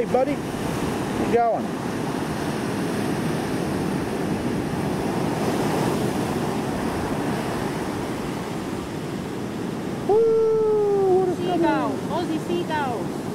Hey, buddy. Where you going? Woo! What a seagull! Aussie seagulls.